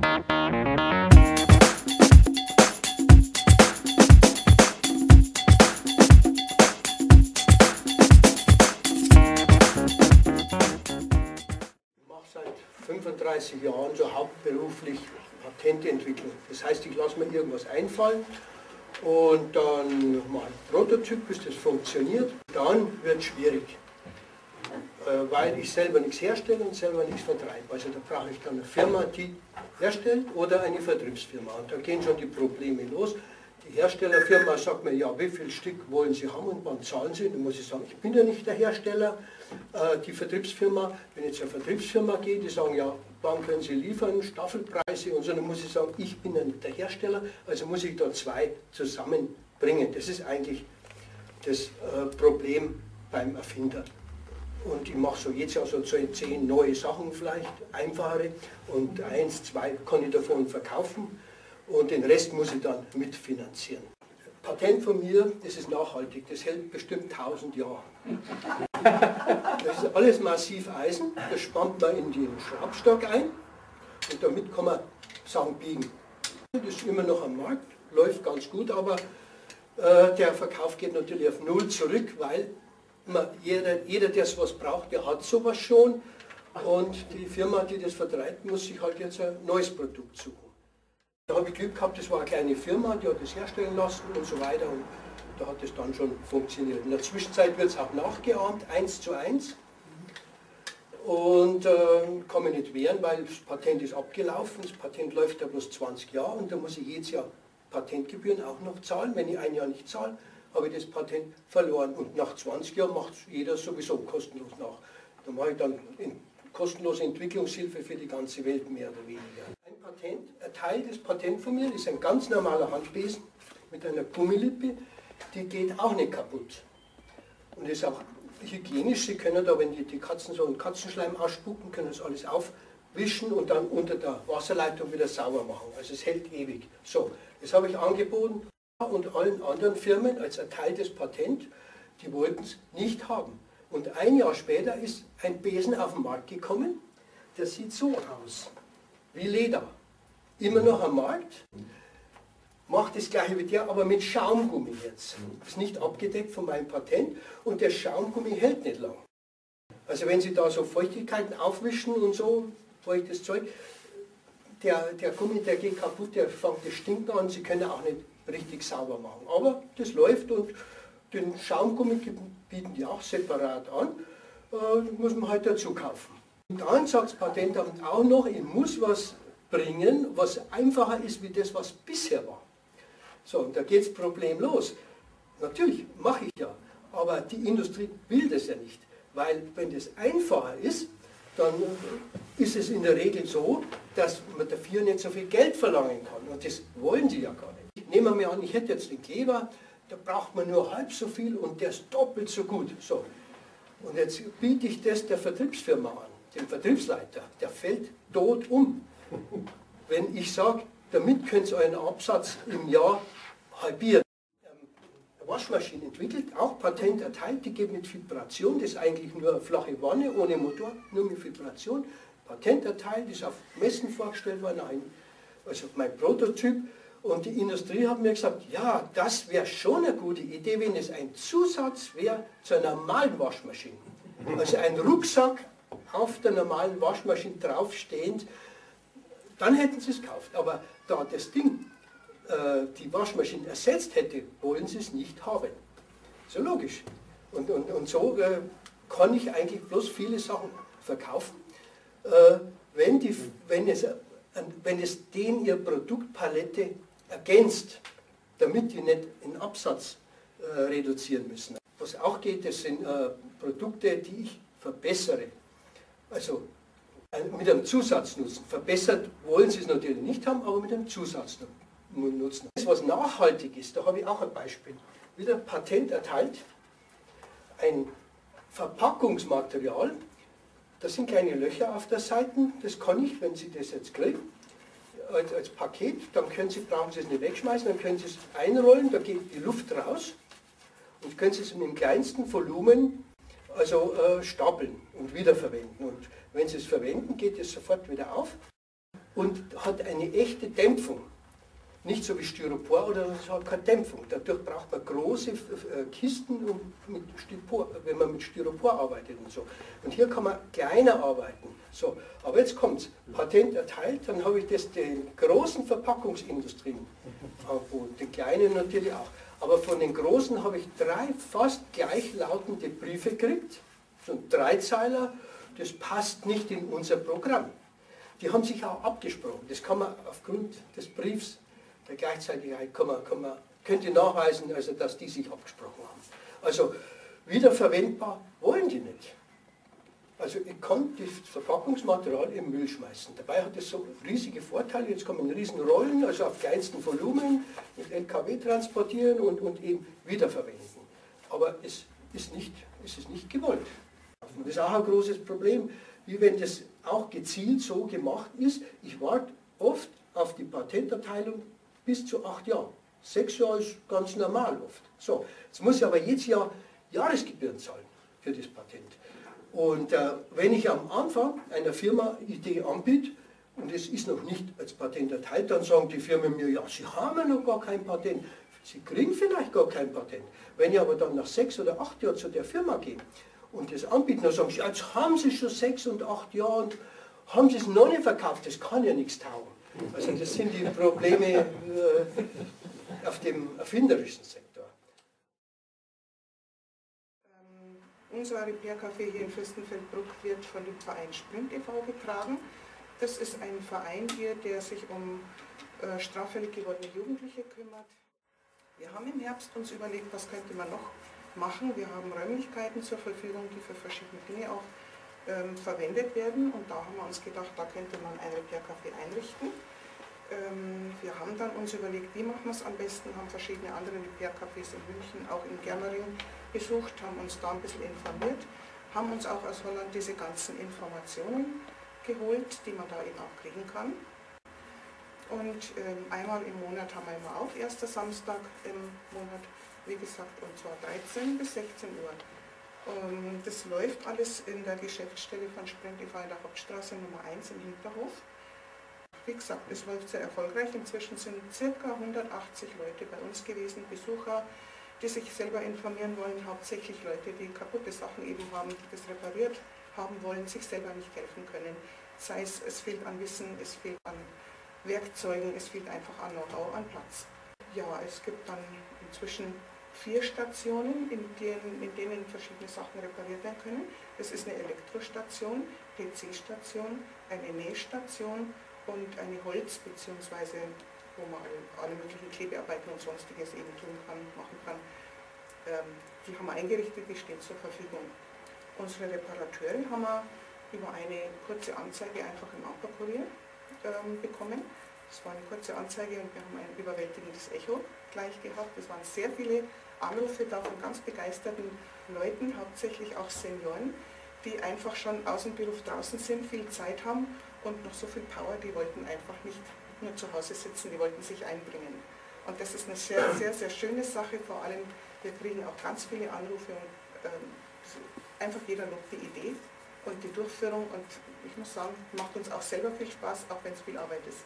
Ich mache seit 35 Jahren so hauptberuflich Patententwicklung. Das heißt, ich lasse mir irgendwas einfallen und dann mache ich einen Prototyp, bis das funktioniert. Dann wird es schwierig, weil ich selber nichts herstelle und selber nichts vertreibe. Also da brauche ich dann eine Firma, die herstellt oder eine Vertriebsfirma. Und da gehen schon die Probleme los. Die Herstellerfirma sagt mir, ja, wie viel Stück wollen Sie haben und wann zahlen Sie? Dann muss ich sagen, ich bin ja nicht der Hersteller. Äh, die Vertriebsfirma, wenn jetzt eine Vertriebsfirma geht, die sagen, ja, wann können Sie liefern, Staffelpreise und so, dann muss ich sagen, ich bin ja nicht der Hersteller, also muss ich da zwei zusammenbringen. Das ist eigentlich das äh, Problem beim Erfinder. Und ich mache so jetzt Jahr so zehn neue Sachen vielleicht, einfachere und eins, zwei kann ich davon verkaufen und den Rest muss ich dann mitfinanzieren. Patent von mir, das ist nachhaltig, das hält bestimmt 1000 Jahre. Das ist alles massiv Eisen, das spannt man in den Schraubstock ein und damit kann man Sachen biegen. Das ist immer noch am Markt, läuft ganz gut, aber äh, der Verkauf geht natürlich auf Null zurück, weil man, jeder, jeder, der sowas braucht, der hat sowas schon und die Firma, die das vertreibt, muss sich halt jetzt ein neues Produkt suchen. Da habe ich Glück gehabt, das war eine kleine Firma, die hat das herstellen lassen und so weiter und da hat es dann schon funktioniert. In der Zwischenzeit wird es auch nachgeahmt, eins zu eins. Und äh, kann mich nicht wehren, weil das Patent ist abgelaufen. Das Patent läuft ja bloß 20 Jahre und da muss ich jedes Jahr Patentgebühren auch noch zahlen. Wenn ich ein Jahr nicht zahle, habe ich das Patent verloren. Und nach 20 Jahren macht jeder sowieso kostenlos nach. Da mache ich dann kostenlose Entwicklungshilfe für die ganze Welt mehr oder weniger. Ein Patent, ein Teil des Patents von mir ist ein ganz normaler Handbesen mit einer Gummilippe, die geht auch nicht kaputt. Und ist auch hygienisch. Sie können da, wenn die, die Katzen so einen Katzenschleim ausspucken, können das alles aufwischen und dann unter der Wasserleitung wieder sauber machen. Also es hält ewig. So, das habe ich angeboten und allen anderen Firmen als ein Teil des Patents, die wollten es nicht haben. Und ein Jahr später ist ein Besen auf den Markt gekommen, der sieht so aus, wie Leder. Immer noch am Markt, macht das gleiche wie der, aber mit Schaumgummi jetzt. Ist nicht abgedeckt von meinem Patent und der Schaumgummi hält nicht lang. Also wenn Sie da so Feuchtigkeiten aufwischen und so, feuchtes Zeug, der, der Gummi, der geht kaputt, der fängt das Stinken an, Sie können auch nicht richtig sauber machen. Aber das läuft und den Schaumgummi bieten die auch separat an, äh, muss man halt dazu kaufen. Und dann sagt das Patentamt auch noch, ich muss was bringen, was einfacher ist wie das, was bisher war. So, und da geht das Problem los. Natürlich, mache ich ja, aber die Industrie will das ja nicht, weil wenn das einfacher ist, dann ist es in der Regel so, dass man dafür nicht so viel Geld verlangen kann. Und das wollen sie ja gar nicht. Nehmen wir mal an, ich hätte jetzt den Kleber, da braucht man nur halb so viel und der ist doppelt so gut. So. Und jetzt biete ich das der Vertriebsfirma an, dem Vertriebsleiter, der fällt tot um. Wenn ich sage, damit könnt ihr euren Absatz im Jahr halbieren. Waschmaschine entwickelt, auch Patent erteilt, die geht mit Vibration, das ist eigentlich nur eine flache Wanne ohne Motor, nur mit Vibration. Patent erteilt, ist auf Messen vorgestellt worden, also mein Prototyp. Und die Industrie hat mir gesagt, ja, das wäre schon eine gute Idee, wenn es ein Zusatz wäre zur normalen Waschmaschine. Also ein Rucksack auf der normalen Waschmaschine draufstehend, dann hätten sie es gekauft. Aber da das Ding die Waschmaschine ersetzt hätte, wollen sie es nicht haben. So logisch. Und, und, und so äh, kann ich eigentlich bloß viele Sachen verkaufen, äh, wenn, die, wenn, es, wenn es den ihr Produktpalette ergänzt, damit die nicht in Absatz äh, reduzieren müssen. Was auch geht, das sind äh, Produkte, die ich verbessere. Also äh, mit einem Zusatznutzen. Verbessert wollen sie es natürlich nicht haben, aber mit einem Zusatznutzen. Das, was nachhaltig ist, da habe ich auch ein Beispiel. Wieder Patent erteilt, ein Verpackungsmaterial, da sind kleine Löcher auf der Seite, das kann ich, wenn Sie das jetzt kriegen, als, als Paket, dann können Sie, brauchen Sie es nicht wegschmeißen, dann können Sie es einrollen, da geht die Luft raus und können Sie es mit dem kleinsten Volumen also äh, stapeln und wiederverwenden. Und wenn Sie es verwenden, geht es sofort wieder auf. und hat eine echte Dämpfung. Nicht so wie Styropor oder es hat keine Dämpfung. Dadurch braucht man große äh, Kisten, mit Styropor, wenn man mit Styropor arbeitet und so. Und hier kann man kleiner arbeiten. So, aber jetzt kommt es. Patent erteilt, dann habe ich das den großen Verpackungsindustrien angeboten, den kleinen natürlich auch. Aber von den großen habe ich drei fast gleichlautende Briefe gekriegt. So ein Dreizeiler, das passt nicht in unser Programm. Die haben sich auch abgesprochen. Das kann man aufgrund des Briefs der Gleichzeitigkeit kann man, kann man, könnt ihr nachweisen, also dass die sich abgesprochen haben. Also wiederverwendbar wollen die nicht. Also ich kann das Verpackungsmaterial im Müll schmeißen. Dabei hat es so riesige Vorteile. Jetzt in riesen Rollen, also auf kleinsten Volumen, mit LKW transportieren und, und eben wiederverwenden. Aber es ist, nicht, es ist nicht gewollt. Das ist auch ein großes Problem, wie wenn das auch gezielt so gemacht ist. Ich warte oft auf die Patentabteilung bis zu acht Jahren. Sechs Jahre ist ganz normal oft. So, jetzt muss ich aber jedes Jahr Jahresgebühren zahlen für das Patent. Und äh, wenn ich am Anfang einer Firma Idee anbiete, und es ist noch nicht als Patent erteilt, dann sagen die Firmen mir, ja, sie haben ja noch gar kein Patent. Sie kriegen vielleicht gar kein Patent. Wenn ich aber dann nach sechs oder acht Jahren zu der Firma gehe und das anbieten, dann sagen sie, jetzt haben sie schon sechs und acht Jahre und haben sie es noch nicht verkauft, das kann ja nichts taugen. Also das sind die Probleme äh, auf dem erfinderischen Sektor. Ähm, unser Repair-Café hier in Fürstenfeldbruck wird von dem Verein Sprint e.V. getragen. Das ist ein Verein hier, der sich um äh, straffällig gewordene Jugendliche kümmert. Wir haben im Herbst uns überlegt, was könnte man noch machen. Wir haben Räumlichkeiten zur Verfügung, die für verschiedene Dinge auch ähm, verwendet werden. Und da haben wir uns gedacht, da könnte man ein Repair-Café einrichten. Ähm, wir haben dann uns überlegt, wie machen wir es am besten, haben verschiedene andere Repair-Cafés in München, auch in Germering besucht, haben uns da ein bisschen informiert, haben uns auch aus Holland diese ganzen Informationen geholt, die man da eben auch kriegen kann. Und ähm, einmal im Monat haben wir immer auf, erster Samstag im Monat, wie gesagt, und zwar 13 bis 16 Uhr. Und das läuft alles in der Geschäftsstelle von Sprentify in der Hauptstraße Nummer 1 im Hinterhof. Wie gesagt, es läuft sehr erfolgreich. Inzwischen sind ca. 180 Leute bei uns gewesen, Besucher, die sich selber informieren wollen, hauptsächlich Leute, die kaputte Sachen eben haben, die das repariert haben wollen, sich selber nicht helfen können. Sei es, es fehlt an Wissen, es fehlt an Werkzeugen, es fehlt einfach an Know-how, an Platz. Ja, es gibt dann inzwischen vier Stationen, in denen, in denen verschiedene Sachen repariert werden können. Das ist eine Elektrostation, PC-Station, eine Nähstation und eine Holz- bzw. wo man alle möglichen Klebearbeiten und sonstiges eben tun kann, machen kann. Ähm, die haben wir eingerichtet, die stehen zur Verfügung. Unsere Reparateure haben wir über eine kurze Anzeige einfach im Amperkurier ähm, bekommen. Das war eine kurze Anzeige und wir haben ein überwältigendes Echo gleich gehabt. Es waren sehr viele Anrufe da von ganz begeisterten Leuten, hauptsächlich auch Senioren, die einfach schon aus dem Beruf draußen sind, viel Zeit haben und noch so viel Power, die wollten einfach nicht nur zu Hause sitzen, die wollten sich einbringen. Und das ist eine sehr, sehr, sehr schöne Sache, vor allem wir kriegen auch ganz viele Anrufe und ähm, einfach jeder lobt die Idee und die Durchführung und ich muss sagen, macht uns auch selber viel Spaß, auch wenn es viel Arbeit ist.